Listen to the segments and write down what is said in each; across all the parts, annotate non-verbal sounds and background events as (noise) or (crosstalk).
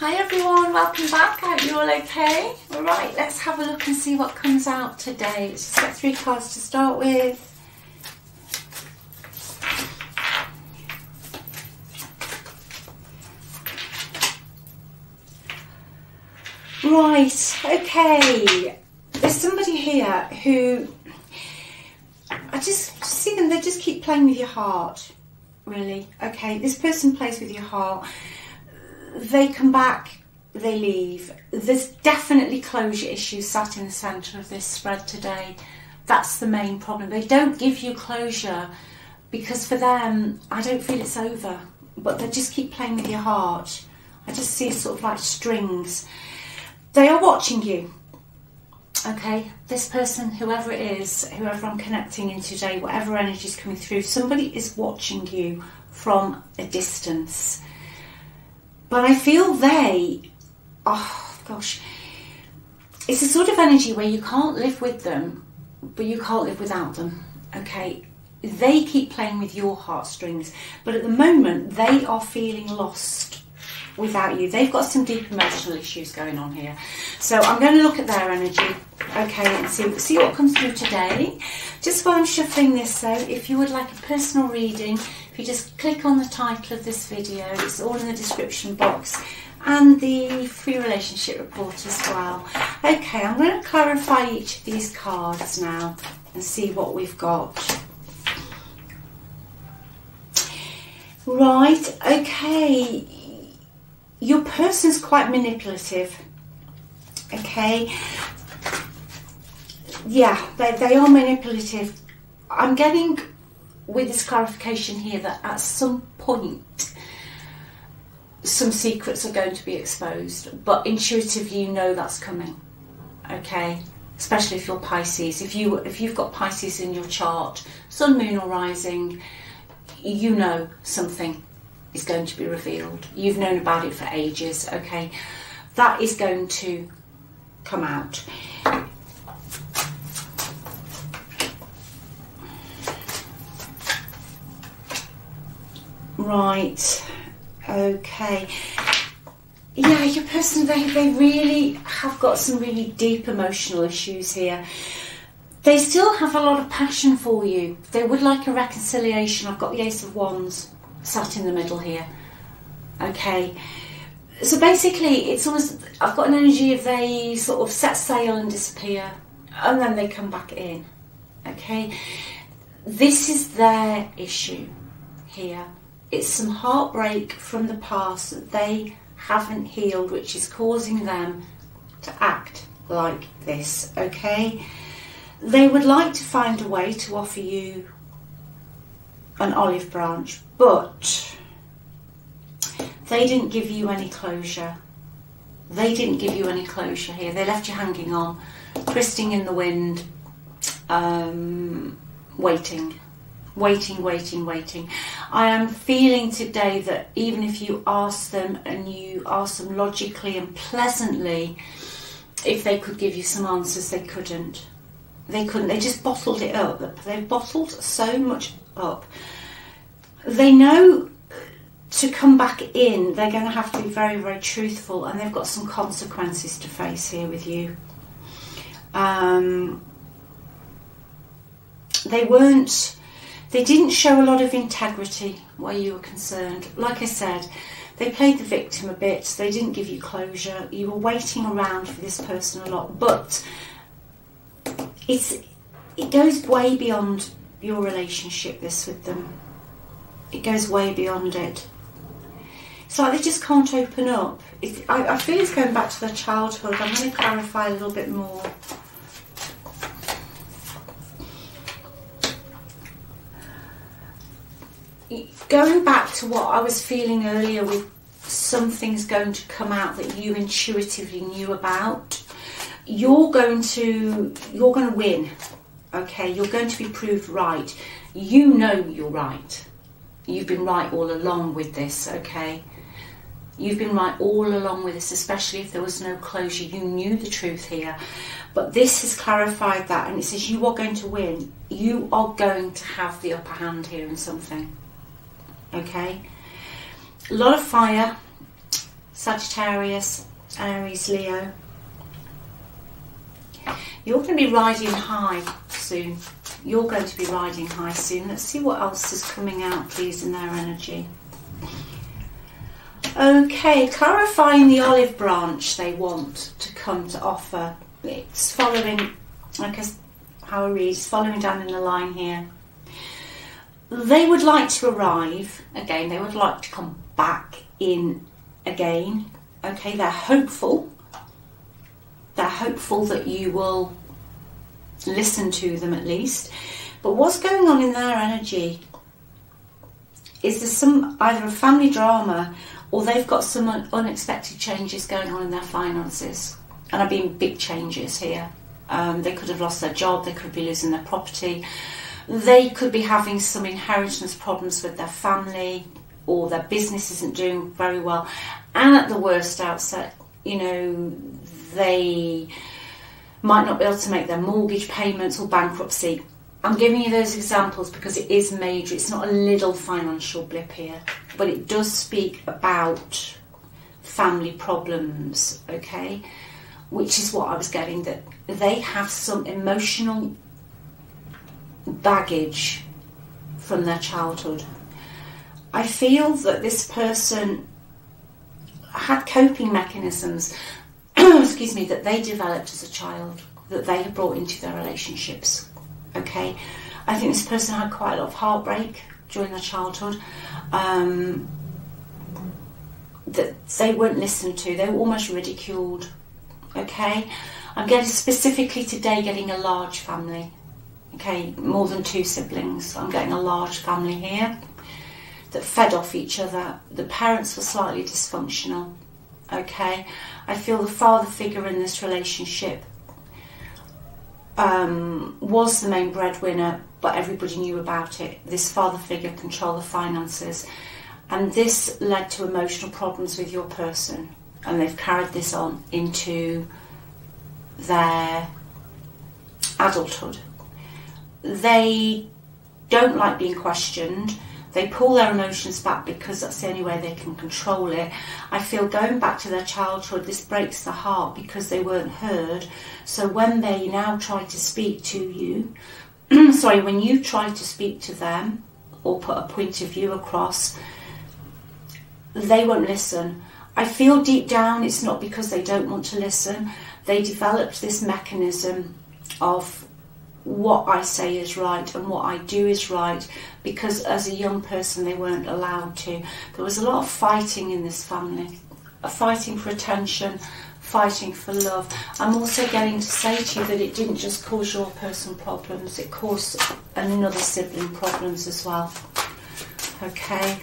Hi everyone, welcome back. I hope you're all okay. All right, let's have a look and see what comes out today. Let's just get three cards to start with. Right, okay. There's somebody here who I just see them, they just keep playing with your heart, really. Okay, this person plays with your heart. They come back, they leave. There's definitely closure issues sat in the centre of this spread today. That's the main problem. They don't give you closure because for them, I don't feel it's over, but they just keep playing with your heart. I just see sort of like strings. They are watching you. Okay, this person, whoever it is, whoever I'm connecting in today, whatever energy is coming through, somebody is watching you from a distance. But I feel they, oh gosh, it's a sort of energy where you can't live with them, but you can't live without them. Okay, they keep playing with your heartstrings, but at the moment they are feeling lost without you. They've got some deep emotional issues going on here. So I'm going to look at their energy, okay, and see, see what comes through today. Just while I'm shuffling this though, if you would like a personal reading, if you just click on the title of this video, it's all in the description box and the free relationship report as well. Okay, I'm going to clarify each of these cards now and see what we've got. Right, okay your person's quite manipulative. Okay. Yeah, they, they are manipulative. I'm getting with this clarification here that at some point some secrets are going to be exposed, but intuitively you know that's coming. Okay, especially if you're Pisces. If you if you've got Pisces in your chart, Sun, Moon, or Rising, you know something is going to be revealed. You've known about it for ages, okay? That is going to come out. Right, okay. Yeah, your person, they, they really have got some really deep emotional issues here. They still have a lot of passion for you. They would like a reconciliation. I've got the Ace of Wands sat in the middle here. Okay. So basically, it's almost, I've got an energy of they sort of set sail and disappear, and then they come back in. Okay. This is their issue here. It's some heartbreak from the past that they haven't healed, which is causing them to act like this. Okay. They would like to find a way to offer you an olive branch, but they didn't give you any closure. They didn't give you any closure here. They left you hanging on, twisting in the wind, um, waiting, waiting, waiting, waiting. I am feeling today that even if you ask them and you ask them logically and pleasantly if they could give you some answers, they couldn't. They couldn't. They just bottled it up. They bottled so much up. They know to come back in, they're going to have to be very, very truthful, and they've got some consequences to face here with you. Um, they weren't, they didn't show a lot of integrity where you were concerned. Like I said, they played the victim a bit, they didn't give you closure, you were waiting around for this person a lot, but it's, it goes way beyond your relationship, this with them it goes way beyond it. It's like they just can't open up. It, I, I feel it's going back to their childhood. I'm going to clarify a little bit more. Going back to what I was feeling earlier with something's going to come out that you intuitively knew about, you're going to you're going to win. Okay, you're going to be proved right. You know you're right You've been right all along with this, okay? You've been right all along with this, especially if there was no closure. You knew the truth here. But this has clarified that and it says you are going to win. You are going to have the upper hand here in something. Okay? A lot of fire, Sagittarius, Aries, Leo. You're going to be riding high soon. You're going to be riding high soon. Let's see what else is coming out, please, in their energy. Okay, clarifying the olive branch they want to come to offer. It's following, I guess, how I read, it's following down in the line here. They would like to arrive again, they would like to come back in again. Okay, they're hopeful. They're hopeful that you will listen to them at least. But what's going on in their energy is there some either a family drama or they've got some unexpected changes going on in their finances. And I mean big changes here. Um, they could have lost their job, they could be losing their property, they could be having some inheritance problems with their family, or their business isn't doing very well. And at the worst outset, you know, they might not be able to make their mortgage payments or bankruptcy. I'm giving you those examples because it is major. It's not a little financial blip here, but it does speak about family problems, okay? Which is what I was getting that they have some emotional baggage from their childhood. I feel that this person had coping mechanisms, (clears throat) excuse me, that they developed as a child, that they have brought into their relationships Okay, I think this person had quite a lot of heartbreak during their childhood. Um, that they weren't listened to, they were almost ridiculed. Okay, I'm getting specifically today getting a large family. Okay, more than two siblings. I'm getting a large family here that fed off each other. The parents were slightly dysfunctional. Okay, I feel the father figure in this relationship um, was the main breadwinner, but everybody knew about it. This father figure controlled the finances, and this led to emotional problems with your person, and they've carried this on into their adulthood. They don't like being questioned they pull their emotions back because that's the only way they can control it. I feel going back to their childhood, this breaks the heart because they weren't heard. So when they now try to speak to you, (clears throat) sorry, when you try to speak to them or put a point of view across, they won't listen. I feel deep down it's not because they don't want to listen. They developed this mechanism of what I say is right and what I do is right because as a young person they weren't allowed to. There was a lot of fighting in this family, fighting for attention, fighting for love. I'm also getting to say to you that it didn't just cause your person problems, it caused another sibling problems as well. Okay,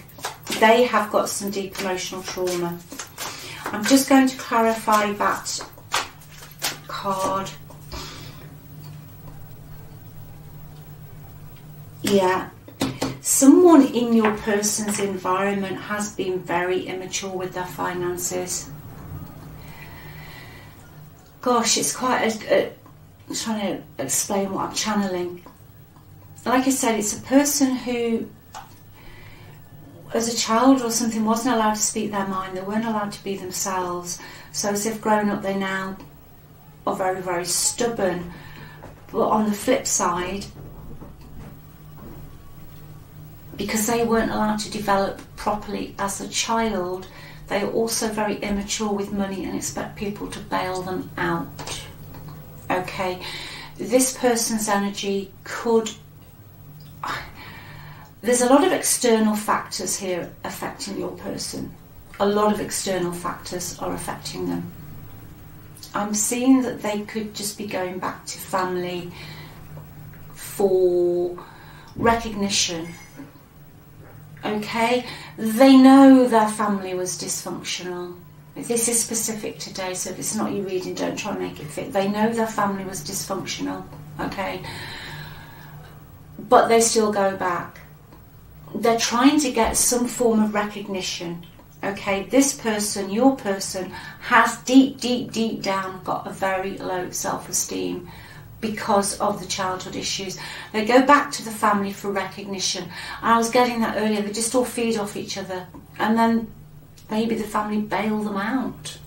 they have got some deep emotional trauma. I'm just going to clarify that card Yeah. Someone in your person's environment has been very immature with their finances. Gosh, it's quite a, a I'm trying to explain what I'm channeling. Like I said, it's a person who, as a child or something, wasn't allowed to speak their mind. They weren't allowed to be themselves. So as if grown up, they now are very, very stubborn. But on the flip side, because they weren't allowed to develop properly as a child, they are also very immature with money and expect people to bail them out. Okay, this person's energy could. There's a lot of external factors here affecting your person. A lot of external factors are affecting them. I'm seeing that they could just be going back to family for recognition okay? They know their family was dysfunctional. This is specific today, so if it's not you reading, don't try and make it fit. They know their family was dysfunctional, okay? But they still go back. They're trying to get some form of recognition, okay? This person, your person, has deep, deep, deep down got a very low self esteem because of the childhood issues. They go back to the family for recognition. I was getting that earlier, they just all feed off each other. And then Maybe the family bail them out.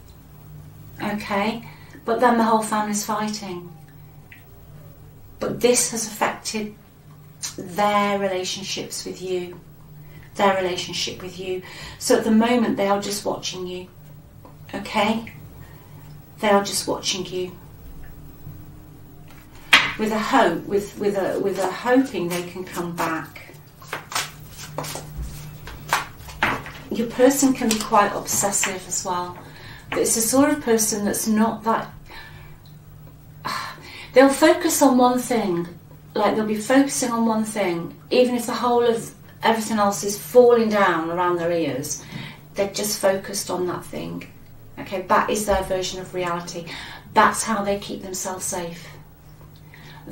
Okay? But then the whole family's fighting. But this has affected their relationships with you, their relationship with you. So at the moment, they are just watching you. Okay? They are just watching you. With a hope, with, with a with a hoping they can come back. Your person can be quite obsessive as well. But it's the sort of person that's not that (sighs) they'll focus on one thing, like they'll be focusing on one thing, even if the whole of everything else is falling down around their ears, they're just focused on that thing. Okay, that is their version of reality. That's how they keep themselves safe.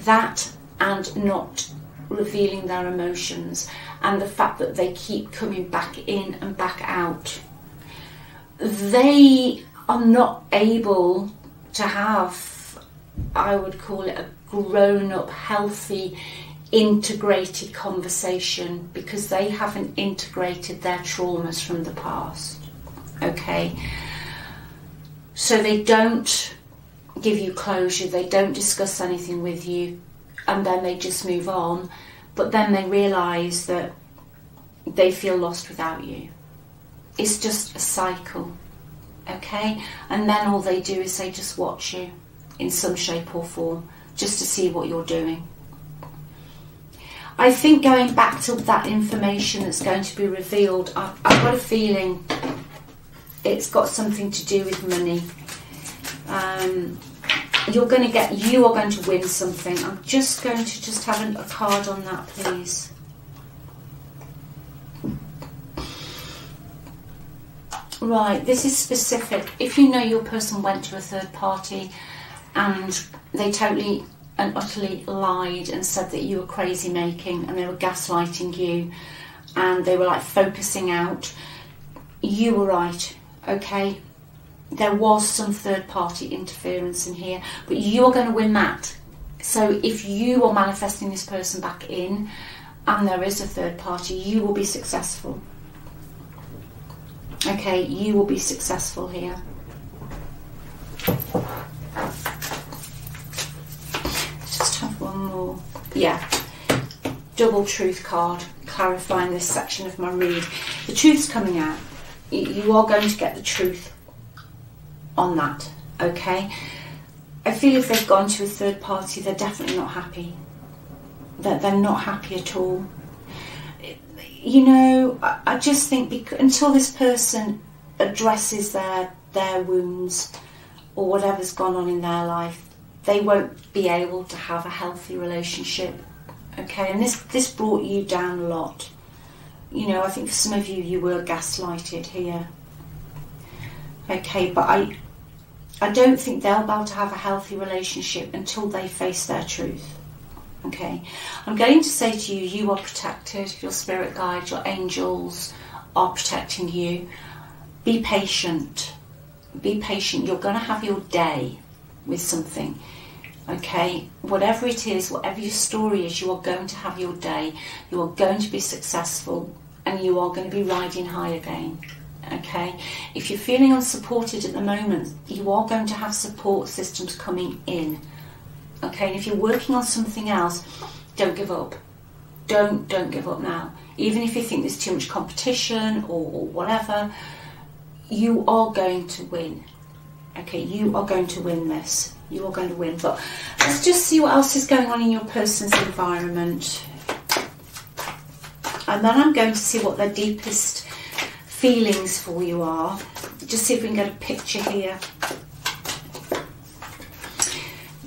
That and not revealing their emotions, and the fact that they keep coming back in and back out. They are not able to have I would call it a grown up, healthy, integrated conversation because they haven't integrated their traumas from the past. Okay? So they don't give you closure, they don't discuss anything with you, and then they just move on. But then they realise that they feel lost without you. It's just a cycle. Okay? And then all they do is they just watch you in some shape or form just to see what you're doing. I think going back to that information that's going to be revealed, I've, I've got a feeling it's got something to do with money. Um, you're going to get, you are going to win something. I'm just going to just have a, a card on that, please. Right, this is specific. If you know your person went to a third party and they totally and utterly lied and said that you were crazy making and they were gaslighting you and they were like focusing out. You were right, okay? There was some third party interference in here, but you are going to win that. So if you are manifesting this person back in and there is a third party, you will be successful. Okay, you will be successful here. Just have one more. Yeah, double truth card clarifying this section of my read. The truth's coming out. You are going to get the truth on that, okay? I feel if they've gone to a third party, they're definitely not happy. That they're, not happy at all. You know, I, I just think because, until this person addresses their their wounds or whatever's gone on in their life, they won't be able to have a healthy relationship. Okay, and this this brought you down a lot. You know, I think for some of you, you were gaslighted here. Okay, but I I don't think they'll be able to have a healthy relationship until they face their truth. Okay, I'm going to say to you, you are protected. Your spirit guides, your angels are protecting you. Be patient. Be patient. You're going to have your day with something. Okay, whatever it is, whatever your story is, you are going to have your day, you are going to be successful, and you are going to be riding high again. Okay, if you're feeling unsupported at the moment, you are going to have support systems coming in. Okay, and if you're working on something else, don't give up. Don't don't give up now. Even if you think there's too much competition or, or whatever, you are going to win. Okay, you are going to win this you are going to win. But let's just see what else is going on in your person's environment. And then I'm going to see what their deepest feelings for you are. Just see if we can get a picture here.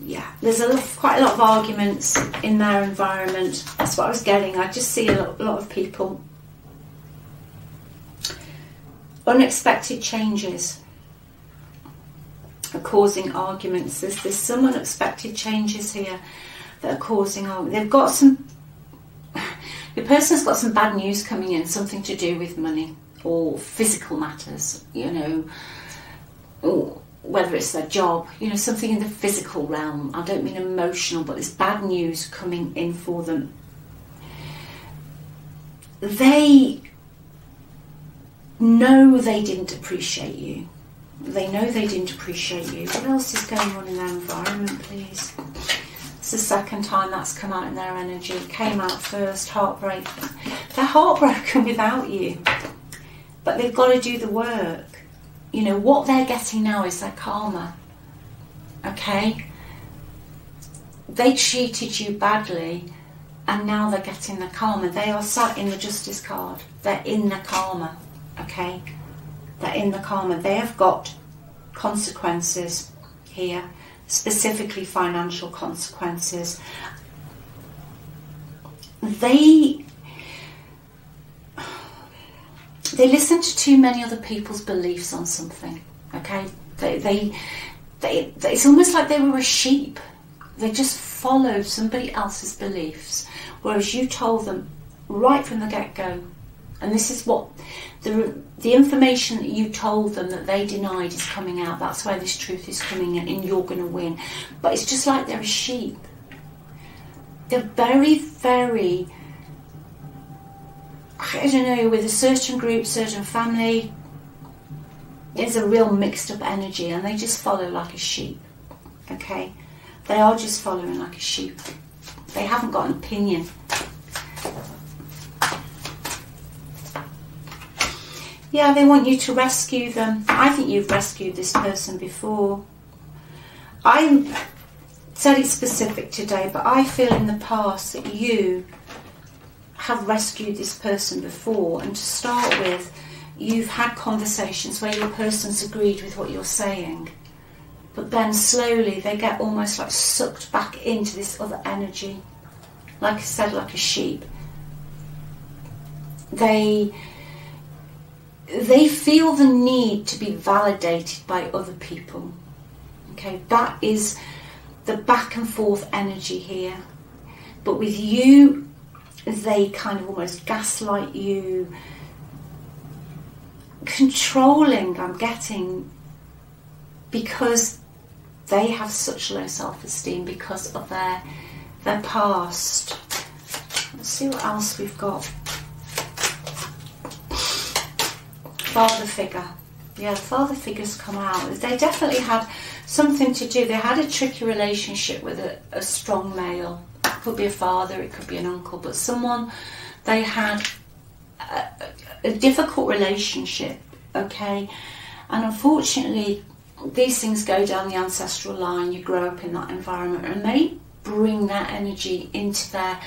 Yeah, there's a lot, quite a lot of arguments in their environment. That's what I was getting. I just see a lot, a lot of people. Unexpected changes are causing arguments. There's, there's some unexpected changes here that are causing arguments. They've got some, (sighs) the person's got some bad news coming in, something to do with money or physical matters, you know, or whether it's their job, you know, something in the physical realm. I don't mean emotional, but there's bad news coming in for them. They know they didn't appreciate you. They know they didn't appreciate you. What else is going on in their environment, please? It's the second time that's come out in their energy. It came out first, heartbreak. They're heartbroken (laughs) without you, but they've got to do the work. You know, what they're getting now is their karma. Okay? They cheated you badly and now they're getting the karma. They are sat in the justice card. They're in the karma. Okay? They're in the karma. They have got consequences here, specifically financial consequences. They they listen to too many other people's beliefs on something. Okay, they, they, they, it's almost like they were a sheep. They just followed somebody else's beliefs, whereas you told them right from the get go. And this is what the the information that you told them that they denied is coming out. That's where this truth is coming in, and you're going to win. But it's just like they're a sheep. They're very, very I don't know, with a certain group, certain family, there's a real mixed up energy and they just follow like a sheep. Okay? They are just following like a sheep. They haven't got an opinion. Yeah, they want you to rescue them. I think you've rescued this person before. I said it's specific today, but I feel in the past that you have rescued this person before, and to start with, you've had conversations where your person's agreed with what you're saying, but then slowly they get almost like sucked back into this other energy, like I said, like a sheep. They they feel the need to be validated by other people. Okay, that is the back and forth energy here. But with you they kind of almost gaslight you, controlling, I'm getting, because they have such low self esteem because of their, their past. Let's see what else we've got. Father figure. Yeah, the father figures come out. They definitely had something to do. They had a tricky relationship with a, a strong male could be a father, it could be an uncle, but someone they had a, a difficult relationship, okay? And unfortunately, these things go down the ancestral line, you grow up in that environment, and they bring that energy into their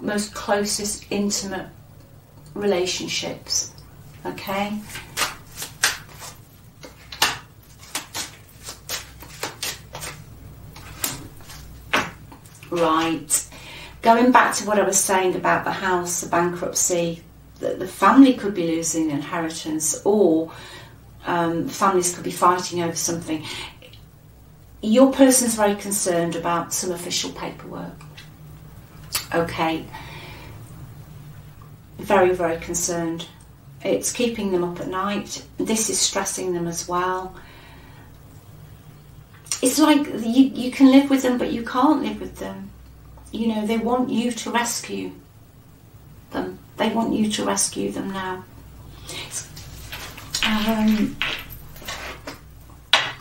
most closest, intimate relationships, okay? Right going back to what I was saying about the house, the bankruptcy, that the family could be losing inheritance or um, families could be fighting over something. Your person's very concerned about some official paperwork. Okay. Very, very concerned. It's keeping them up at night. This is stressing them as well. It's like you, you can live with them, but you can't live with them you know, they want you to rescue them. They want you to rescue them now. Um,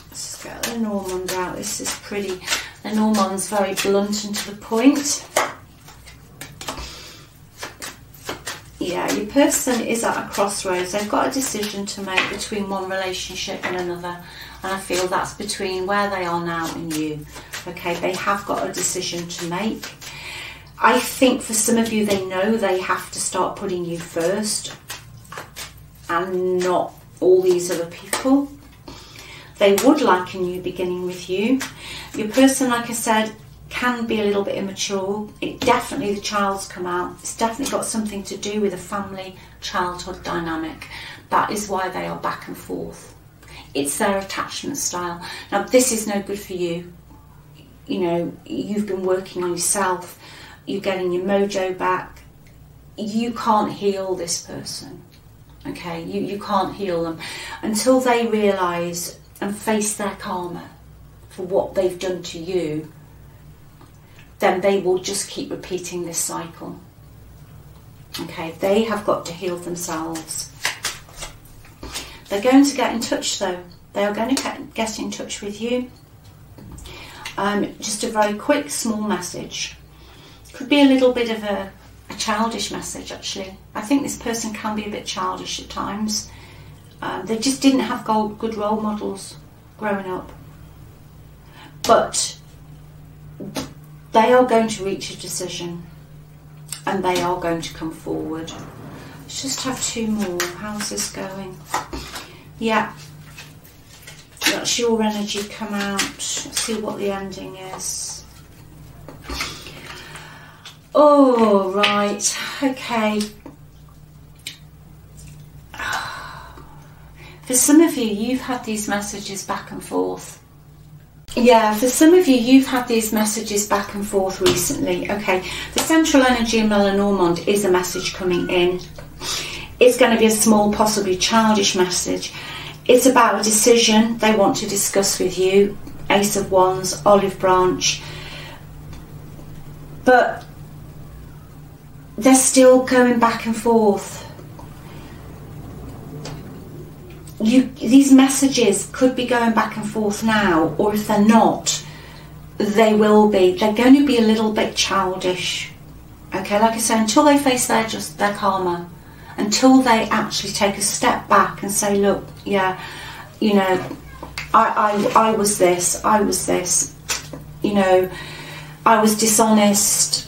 let's get the Lenormand out. This is pretty. The Lenormand's very blunt and to the point. Yeah, your person is at a crossroads. They've got a decision to make between one relationship and another. And I feel that's between where they are now and you. Okay, they have got a decision to make. I think for some of you, they know they have to start putting you first and not all these other people. They would like a new beginning with you. Your person, like I said, can be a little bit immature. It definitely, the child's come out. It's definitely got something to do with a family childhood dynamic. That is why they are back and forth. It's their attachment style. Now, this is no good for you. You know, you've been working on yourself you're getting your mojo back. You can't heal this person. Okay, you, you can't heal them until they realise and face their karma for what they've done to you, then they will just keep repeating this cycle. Okay, they have got to heal themselves. They're going to get in touch though. They are going to get, get in touch with you. Um, just a very quick, small message. Could be a little bit of a, a childish message actually. I think this person can be a bit childish at times. Um, they just didn't have good role models growing up. But they are going to reach a decision and they are going to come forward. Let's just have two more. How's this going? Yeah. That's your energy come out. Let's see what the ending is. Oh, right. Okay. For some of you, you've had these messages back and forth. Yeah, for some of you, you've had these messages back and forth recently. Okay, the central energy in my Lenormand is a message coming in. It's going to be a small, possibly childish message. It's about a decision they want to discuss with you. Ace of Wands, Olive Branch. But they're still going back and forth you these messages could be going back and forth now, or if they're not, they will be. They're going to be a little bit childish. Okay, like I say, until they face their just their karma, until they actually take a step back and say, look, yeah, you know, I, I, I was this, I was this, you know, I was dishonest.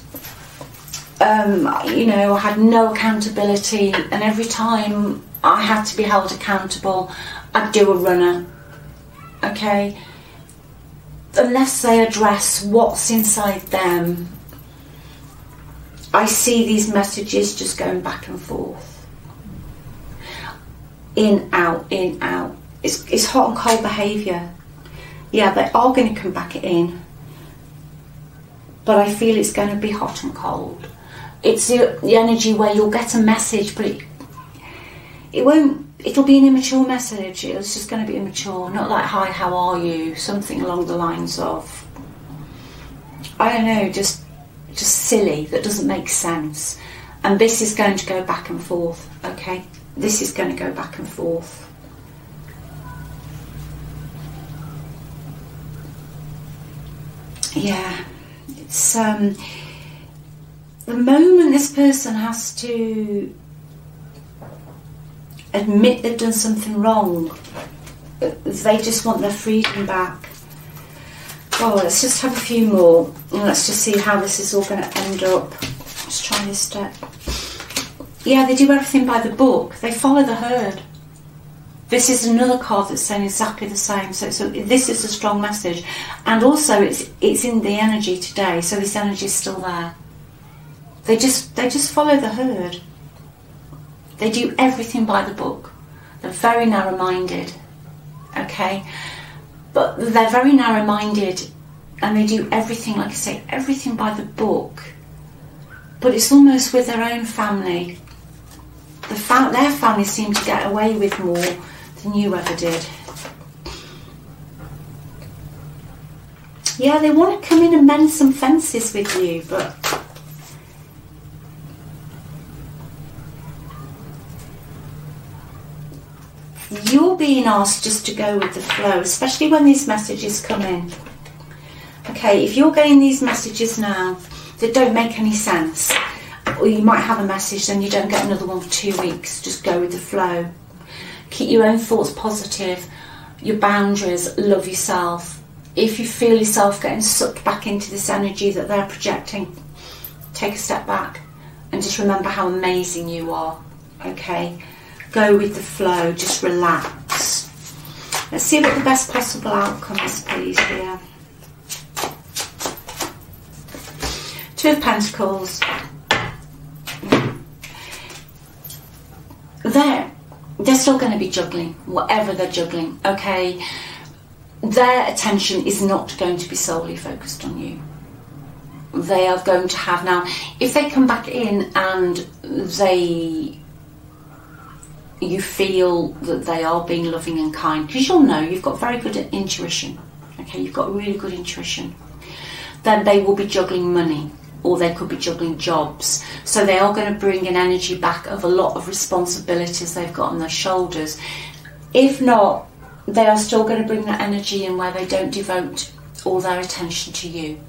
Um, you know, I had no accountability, and every time I had to be held accountable. I'd do a runner. Okay? Unless they address what's inside them, I see these messages just going back and forth. In, out, in, out. It's, it's hot and cold behaviour. Yeah, they are going to come back in. But I feel it's going to be hot and cold. It's the, the energy where you'll get a message, but it it won't it'll be an immature message it's just going to be immature not like hi how are you something along the lines of i don't know just just silly that doesn't make sense and this is going to go back and forth okay this is going to go back and forth yeah it's um the moment this person has to admit they've done something wrong. They just want their freedom back. Oh, let's just have a few more and let's just see how this is all going to end up. Let's try this step. Yeah, they do everything by the book. They follow the herd. This is another card that's saying exactly the same. So, so this is a strong message, and also it's it's in the energy today. So this energy is still there. They just they just follow the herd. They do everything by the book. They're very narrow minded, okay? But they're very narrow minded and they do everything, like I say, everything by the book. But it's almost with their own family. The their family seem to get away with more than you ever did. Yeah, they want to come in and mend some fences with you, but you're being asked just to go with the flow, especially when these messages come in. Okay, if you're getting these messages now that don't make any sense, or you might have a message, then you don't get another one for two weeks, just go with the flow. Keep your own thoughts positive, your boundaries, love yourself. If you feel yourself getting sucked back into this energy that they're projecting, take a step back and just remember how amazing you are. Okay? go with the flow, just relax. Let's see what the best possible outcome is, please, here. Two of Pentacles. They're, they're still going to be juggling, whatever they're juggling, okay? Their attention is not going to be solely focused on you. They are going to have now if they come back in and they you feel that they are being loving and kind because you'll know you've got very good intuition okay? You've got really good intuition. Then they will be juggling money or they could be juggling jobs so they are going to bring an energy back of a lot of responsibilities they've got on their shoulders If not, they are still going to bring that energy in where they don't devote all their attention to you.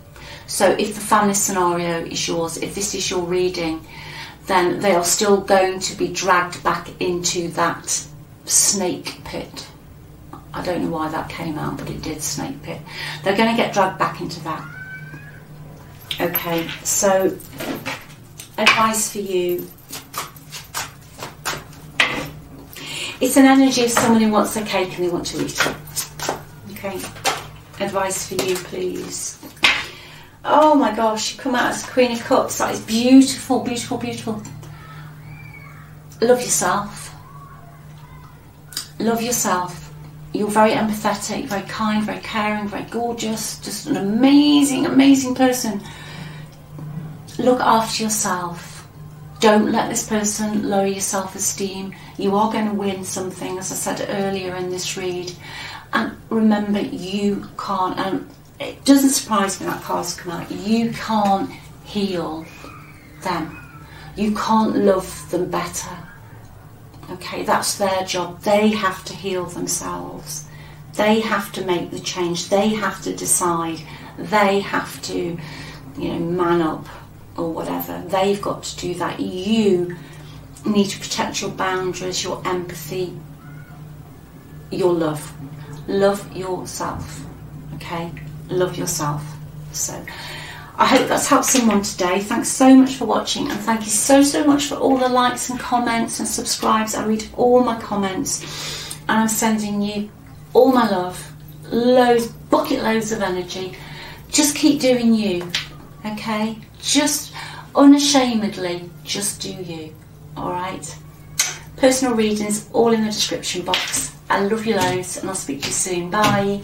So if the family scenario is yours, if this is your reading, then they are still going to be dragged back into that snake pit. I don't know why that came out, but it did, snake pit. They're going to get dragged back into that. Okay, so advice for you. It's an energy of someone who wants a cake and they want to eat it. Okay, advice for you, please. Oh my gosh, you come out as Queen of Cups. That is beautiful, beautiful, beautiful. Love yourself. Love yourself. You're very empathetic, very kind, very caring, very gorgeous. Just an amazing, amazing person. Look after yourself. Don't let this person lower your self esteem. You are going to win something, as I said earlier in this read. And remember, you can't. and it doesn't surprise me that card's come out. You can't heal them. You can't love them better. Okay, that's their job. They have to heal themselves. They have to make the change. They have to decide. They have to, you know, man up or whatever. They've got to do that. You need to protect your boundaries, your empathy, your love. Love yourself. Okay? love yourself. So I hope that's helped someone today. Thanks so much for watching and thank you so, so much for all the likes and comments and subscribes. I read all my comments and I'm sending you all my love, loads, bucket loads of energy. Just keep doing you, okay? Just unashamedly, just do you, all right? Personal readings all in the description box. I love you loads and I'll speak to you soon. Bye.